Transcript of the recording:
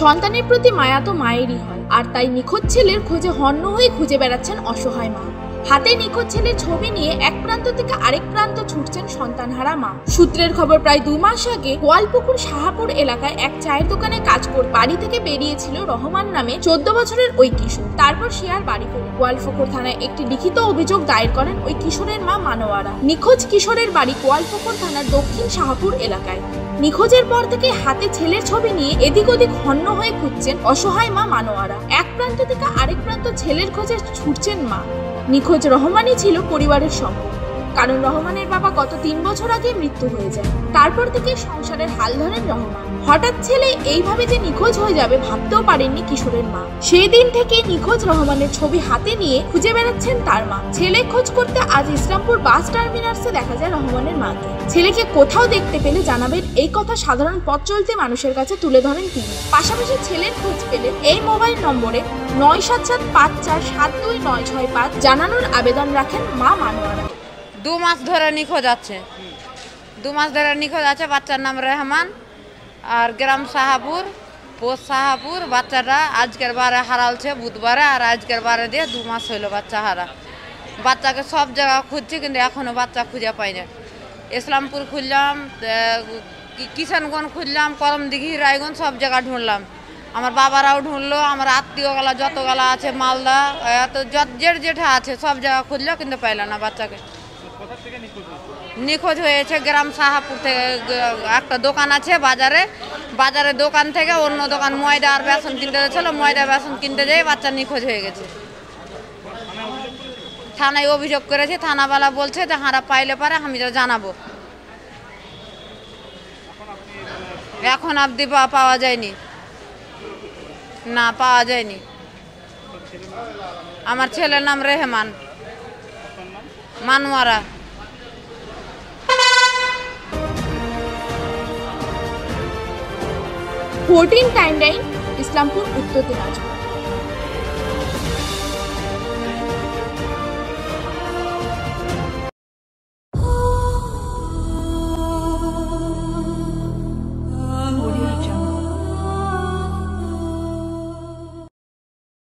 সন্তানের প্রতি মায়া তো মায়েরই হয়, আর তাই নিখোঁজ ছেলের খোঁজে হন্য হয়ে খুঁজে বেড়াচ্ছেন অসহায় মা। হাতে নিখোঁজ ছেলের ছবি নিয়ে এক প্রান্ত থেকে আরেক প্রান্ত ছুটছেন সন্তানহারা মা। সূত্রের খবর প্রায় দু মাস আগে গোয়ালপুকুর শাহাপুর এলাকায় এক চায়ের দোকানে কাজ করে বাড়ি থেকে বেরিয়েছিল রহমান নামে চোদ্দ বছরের ওই কিশোর। তারপর সে আর বাড়ি ফেরে গোয়ালপুকুর থানায় একটি লিখিত অভিযোগ দায়ের করেন ওই কিশোরের মা মানোয়ারা। নিখোঁজ কিশোরের বাড়ি গোয়ালপুকুর থানার দক্ষিণ শাহাপুর এলাকায়। নিখোঁজের পর থেকে হাতে ছেলের ছবি নিয়ে এদিক ওদিক হন্য হয়ে খুঁজছেন অসহায় মা মানোয়ারা। এক প্রান্ত থেকে আরেক প্রান্ত ছেলের খোঁজে ছুটছেন মা। নিখোঁজ রহমানই ছিল পরিবারের সম্পদ কারণ রহমানের বাবা গত তিন বছর আগে মৃত্যু হয়ে যায়। তারপর থেকে সংসারের হাল ধরেন রহমান। হঠাৎ ছেলে এইভাবে যে নিখোঁজ হয়ে যাবে ভাবতেও পারেননি কিশোরের মা। সেই দিন থেকে নিখোঁজ রহমানের ছবি হাতে নিয়ে খুঁজে বেড়াচ্ছেন তার মা। ছেলে খোঁজ করতে আজ ইসলামপুর বাস টার্মিনাসে দেখা যায় রহমানের মাকে। ছেলেকে কোথাও দেখতে পেলে জানাবেন এই কথা সাধারণ পথ চলতে মানুষের কাছে তুলে ধরেন তিনি। পাশাপাশি ছেলের খোঁজ পেলে এই মোবাইল নম্বরে নয় সাত সাত পাঁচ চার সাত দুই নয় ছয় পাঁচ জানানোর আবেদন রাখেন মা মানোয়ারা। দু মাস ধরে নিখোঁজ আছে। দু মাস ধরে নিখোঁজ আছে বাচ্চার নাম রেহমান আর গ্রাম সাহাপুর পোস্ট সাহাপুর বাচ্চাটা আজকের বারে হারালছে বুধবারে আর আজকের বারে দিয়ে দু মাস হইল বাচ্চা হারা। বাচ্চাকে সব জায়গা খুঁজছি কিন্তু এখনও বাচ্চা খুঁজে পাই না। ইসলামপুর খুঁজলাম কিষানগঞ্জ খুঁজলাম, করমদিঘি, রায়গঞ্জ সব জায়গা ঢুঁড়লাম। আমার বাবারাও ঢুঁড়লো, আমার আত্মীয়গুলা যতগুলা আছে, মালদা এত জেঠ জেঠা আছে সব জায়গা খুঁজলো কিন্তু পাইলাম না বাচ্চাকে। নিখোঁজ হয়েছে? গ্রাম সাহাপুর থেকে একটা দোকান আছে বাজারে। বাজারে দোকান থেকে অন্য দোকান ময়দা আর বেসন কিনতে যাচ্ছিল। ময়দা, বেসন কিনতে যেয়ে বাচ্চা নিখোঁজ হয়ে গেছে। থানায় অভিযোগ করেছে, থানাওয়ালা বলছে যে হারা পাইলে পারে, আমি তো জানাব। এখন পা- পাওয়া যায়নি। না, পাওয়া যায়নি। আমার ছেলের নাম Rehman. Manowara fourteen time line Islampur Uttar Dinajpur